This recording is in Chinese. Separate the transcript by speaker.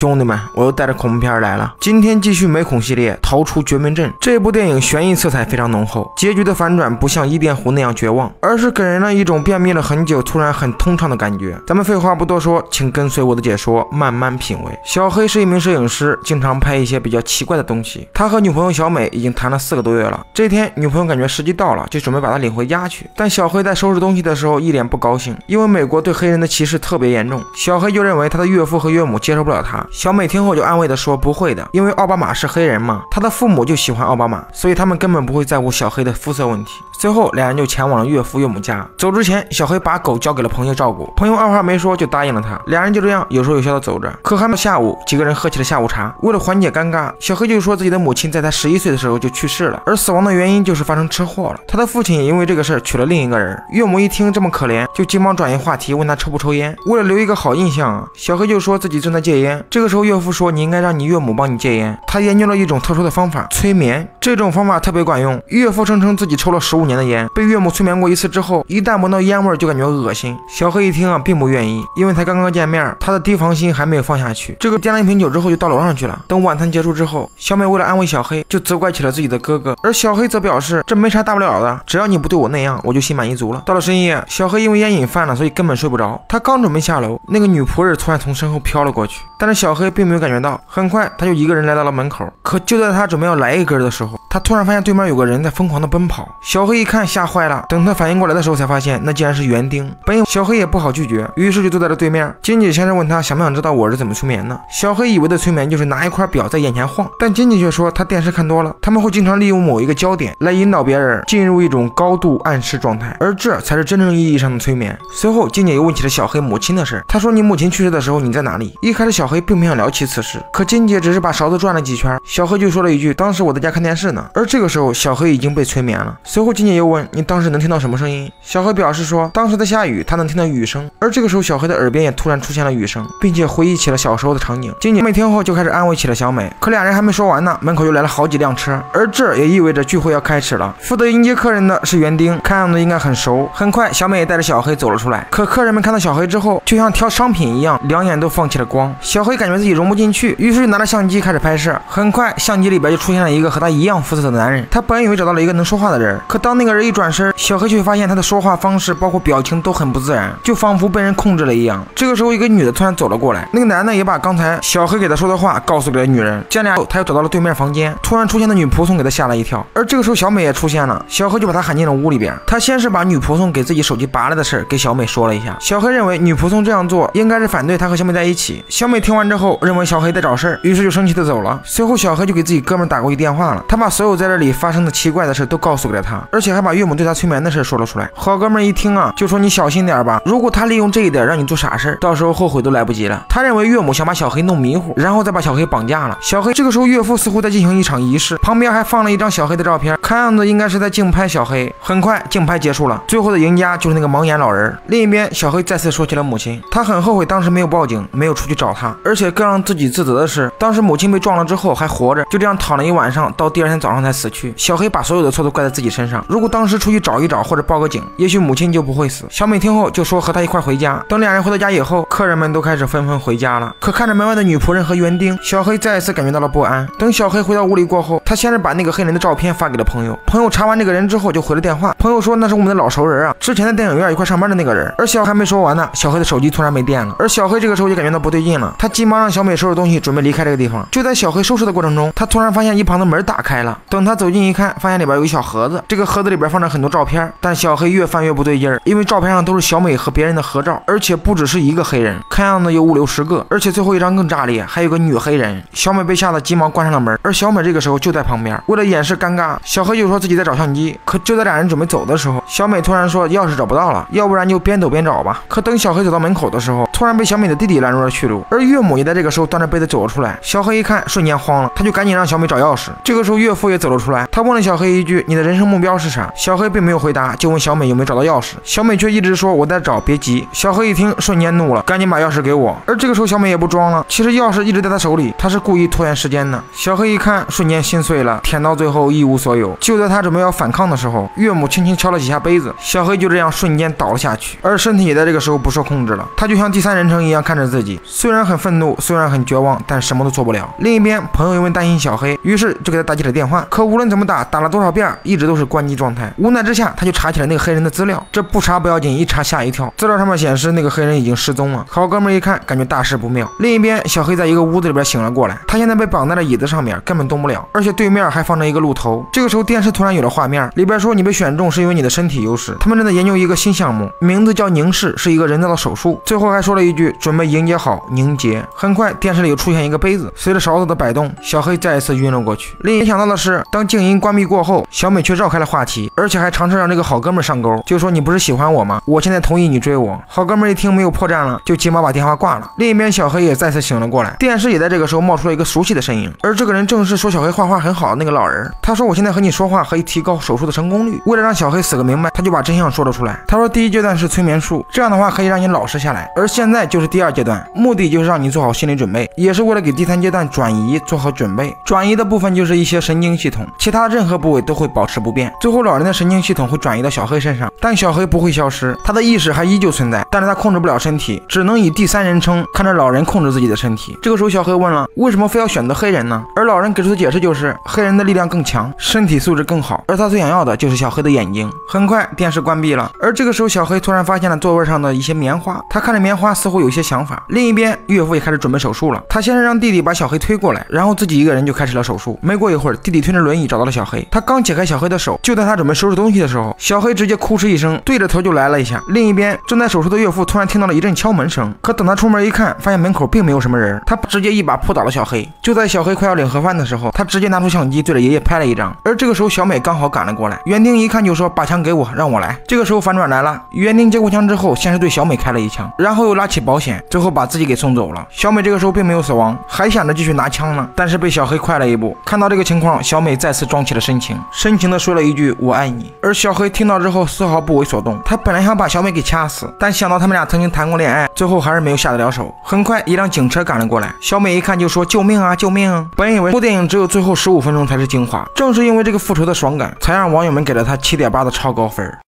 Speaker 1: 兄弟们，我又带着恐怖片来了。今天继续美恐系列，逃出绝命镇。这部电影悬疑色彩非常浓厚，结局的反转不像伊甸湖那样绝望，而是给人了一种便秘了很久，突然很通畅的感觉。咱们废话不多说，请跟随我的解说，慢慢品味。小黑是一名摄影师，经常拍一些比较奇怪的东西。他和女朋友小美已经谈了四个多月了。这天，女朋友感觉时机到了，就准备把他领回家去。但小黑在收拾东西的时候一脸不高兴，因为美国对黑人的歧视特别严重。小黑就认为他的岳父和岳母接受不了他。小美听后就安慰的说：“不会的，因为奥巴马是黑人嘛，他的父母就喜欢奥巴马，所以他们根本不会在乎小黑的肤色问题。”最后，两人就前往了岳父岳母家。走之前，小黑把狗交给了朋友照顾，朋友二话没说就答应了他。两人就这样有说有笑的走着。可还没下午，几个人喝起了下午茶。为了缓解尴尬，小黑就说自己的母亲在他十一岁的时候就去世了，而死亡的原因就是发生车祸了。他的父亲也因为这个事儿娶了另一个人。岳母一听这么可怜，就急忙转移话题，问他抽不抽烟。为了留一个好印象，小黑就说自己正在戒烟。这个时候，岳父说：“你应该让你岳母帮你戒烟。”他研究了一种特殊的方法——催眠。这种方法特别管用。岳父声称自己抽了十五年的烟，被岳母。催眠过一次之后，一旦闻到烟味就感觉恶心。小黑一听啊，并不愿意，因为才刚刚见面，他的提防心还没有放下去。这个掂了一瓶酒之后，就到楼上去了。等晚餐结束之后，小美为了安慰小黑，就责怪起了自己的哥哥，而小黑则表示这没啥大不了的，只要你不对我那样，我就心满意足了。到了深夜，小黑因为烟瘾犯了，所以根本睡不着。他刚准备下楼，那个女仆人突然从身后飘了过去，但是小黑并没有感觉到。很快，他就一个人来到了门口。可就在他准备要来一根的时候，他突然发现对面有个人在疯狂的奔跑。小黑一看，吓坏了。等他反应过来的。时候才发现，那竟然是园丁。本以小黑也不好拒绝，于是就坐在了对面。金姐先生问他想不想知道我是怎么催眠的。小黑以为的催眠就是拿一块表在眼前晃，但金姐却说他电视看多了，他们会经常利用某一个焦点来引导别人进入一种高度暗示状态，而这才是真正意义上的催眠。随后，金姐又问起了小黑母亲的事。她说：“你母亲去世的时候你在哪里？”一开始小小黑并不想聊起此事，可金姐只是把勺子转了几圈，小黑就说了一句：“当时我在家看电视呢。”而这个时候，小黑已经被催眠了。随后，金姐又问：“你当时能听到什么声音？”小黑表示。说当时在下雨，他能听到雨声，而这个时候小黑的耳边也突然出现了雨声，并且回忆起了小时候的场景。金姐妹听后就开始安慰起了小美，可俩人还没说完呢，门口又来了好几辆车，而这也意味着聚会要开始了。负责迎接客人的是园丁，看样子应该很熟。很快，小美也带着小黑走了出来，可客人们看到小黑之后，就像挑商品一样，两眼都放起了光。小小黑感觉自己融不进去，于是就拿着相机开始拍摄。很快，相机里边就出现了一个和他一样肤色的男人。他本以为找到了一个能说话的人，可当那个人一转身，小黑却发现他的说话方式，包括表情都。很不自然，就仿佛被人控制了一样。这个时候，一个女的突然走了过来，那个男的也把刚才小黑给他说的话告诉给了女人。见俩后，他又找到了对面房间。突然出现的女仆从给他吓了一跳。而这个时候，小美也出现了，小黑就把她喊进了屋里边。他先是把女仆从给自己手机拔了的事给小美说了一下。小黑认为女仆从这样做应该是反对他和小美在一起。小美听完之后，认为小黑在找事儿，于是就生气的走了。随后，小黑就给自己哥们打过去电话了，他把所有在这里发生的奇怪的事都告诉给了他，而且还把岳母对他催眠的事说了出来。好哥们一听啊，就说你小心点吧，如果他利用这一点让你做傻事，到时候后悔都来不及了。他认为岳母想把小黑弄迷糊，然后再把小黑绑架了。小黑这个时候，岳父似乎在进行一场仪式，旁边还放了一张小黑的照片，看样子应该是在竞拍小黑。很快，竞拍结束了，最后的赢家就是那个盲眼老人。另一边，小黑再次说起了母亲，他很后悔当时没有报警，没有出去找他，而且更让自己自责的是，当时母亲被撞了之后还活着，就这样躺了一晚上，到第二天早上才死去。小黑把所有的错都怪在自己身上，如果当时出去找一找或者报个警，也许母亲就不会死。小美听后就说和他一块回家。等两人回到家以后，客人们都开始纷纷回家了。可看着门外的女仆人和园丁，小黑再一次感觉到了不安。等小黑回到屋里过后，他先是把那个黑人的照片发给了朋友。朋友查完这个人之后，就回了电话。朋友说那是我们的老熟人啊，之前在电影院一块上班的那个人。而小还没说完呢，小黑的手机突然没电了。而小黑这个时候就感觉到不对劲了，他急忙让小美收拾东西，准备离开这个地方。就在小黑收拾的过程中，他突然发现一旁的门打开了。等他走近一看，发现里边有一小盒子，这个盒子里边放着很多照片。但小黑越翻越不对劲儿，因为照片上都是小美和别人的合照，而且不只是一个。黑人看样子有五六十个，而且最后一张更炸裂，还有个女黑人。小美被吓得急忙关上了门，而小美这个时候就在旁边。为了掩饰尴尬，小黑就说自己在找相机。可就在俩人准备走的时候，小美突然说钥匙找不到了，要不然就边走边找吧。可等小黑走到门口的时候，突然被小美的弟弟拦住了去路，而岳母也在这个时候端着杯子走了出来。小黑一看，瞬间慌了，他就赶紧让小美找钥匙。这个时候岳父也走了出来，他问了小黑一句：“你的人生目标是啥？”小黑并没有回答，就问小美有没有找到钥匙。小美却一直说：“我在找，别急。”小黑一听，瞬间怒了，赶紧把钥匙给。我，而这个时候小美也不装了，其实钥匙一直在她手里，她是故意拖延时间的。小黑一看，瞬间心碎了，舔到最后一无所有。就在他准备要反抗的时候，岳母轻轻敲了几下杯子，小黑就这样瞬间倒了下去，而身体也在这个时候不受控制了。他就像第三人称一样看着自己，虽然很愤怒，虽然很绝望，但什么都做不了。另一边，朋友因为担心小黑，于是就给他打起了电话。可无论怎么打，打了多少遍，一直都是关机状态。无奈之下，他就查起了那个黑人的资料。这不查不要紧，一查吓一跳，资料上面显示那个黑人已经失踪了。好哥们一看，感觉大事不妙。另一边，小黑在一个屋子里边醒了过来，他现在被绑在了椅子上面，根本动不了，而且对面还放着一个鹿头。这个时候，电视突然有了画面，里边说你被选中是因为你的身体优势。他们正在研究一个新项目，名字叫凝视，是一个人造的手术。最后还说了一句：准备迎接好凝结。很快，电视里又出现一个杯子，随着勺子的摆动，小黑再一次晕了过去。另一想到的是，当静音关闭过后，小美却绕开了话题，而且还尝试让这个好哥们上钩，就说你不是喜欢我吗？我现在同意你追我。好哥们一听没有破绽了，就急忙把电话挂了。另一边，小黑也再次醒了过来，电视也在这个时候冒出了一个熟悉的身影，而这个人正是说小黑画画很好的那个老人。他说：“我现在和你说话可以提高手术的成功率。”为了让小黑死个明白，他就把真相说了出来。他说：“第一阶段是催眠术，这样的话可以让你老实下来，而现在就是第二阶段，目的就是让你做好心理准备，也是为了给第三阶段转移做好准备。转移的部分就是一些神经系统，其他任何部位都会保持不变。最后，老人的神经系统会转移到小黑身上，但小黑不会消失，他的意识还依旧存在，但是他控制不了身体，只能以第三人称看着老人控制自己的身体。这个时候，小黑问了：为什么非要选择黑人呢？而老人给出的解释就是：黑人的力量更强，身体素质更好，而他最想要的就是小黑的眼睛。很快，电视关闭了，而这个时候，小黑突然发现了座位上的一些棉花，他看着棉花，似乎有些想法。另一边，岳父也开始准备手术了，他先是让弟弟把小黑推过来，然后自己一个人就开始了手术。没过一会儿，弟弟推着轮椅找到了小黑，他刚解开小黑的手，就在他准备收拾东西的时候，小黑直接哭哧一声，对着头就来了一下。另一边，正在手术的岳父突然听到了一阵敲门声，可等他出门一看，发现门口并没有什么人，他直接一把扑倒了小黑。就在小黑快要领盒饭的时候，他直接拿出相机对着爷爷拍了一张。而这个时候，小美刚好赶了过来，园丁一看就说：“把枪给我，让我来。”这个时候反转来了，园丁接过枪之后，先是对小美开了一枪，然后又拉起保险，最后把自己给送走了。小美这个时候并没有死亡，还想着继续拿枪呢，但是被小黑快了一步。看到这个情况，小美再次装起了深情，深情的说了一句：“我爱你。”而小黑听到之后丝毫不为所动，他本来想把小美给掐死，但想到他们俩曾经谈过恋爱，最后还是没有下得了手。很快，一辆警车赶了过来，小美一看就说：“救命啊，救命！”本以为部电影只有最后十五分钟才是精华，正是因为这个复仇的爽感，才让网友们给了他七点八的超高分。